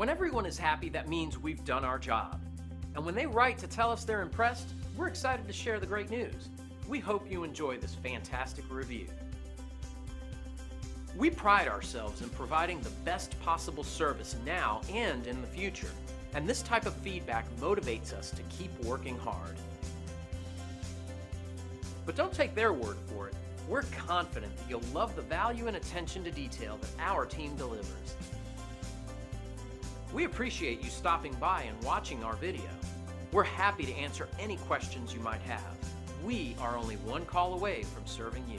When everyone is happy, that means we've done our job. And when they write to tell us they're impressed, we're excited to share the great news. We hope you enjoy this fantastic review. We pride ourselves in providing the best possible service now and in the future, and this type of feedback motivates us to keep working hard. But don't take their word for it. We're confident that you'll love the value and attention to detail that our team delivers. We appreciate you stopping by and watching our video. We're happy to answer any questions you might have. We are only one call away from serving you.